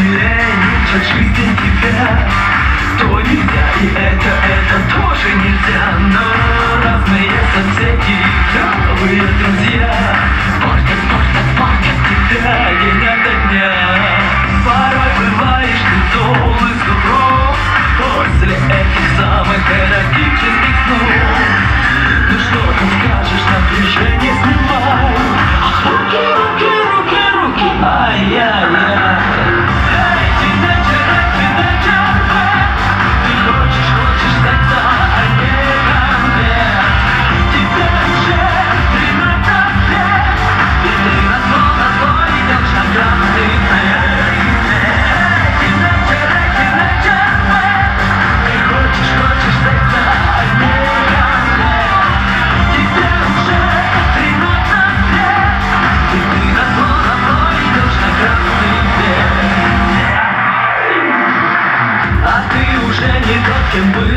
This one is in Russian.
Лень, от жизни тебя То нельзя и это, это тоже нельзя. Can we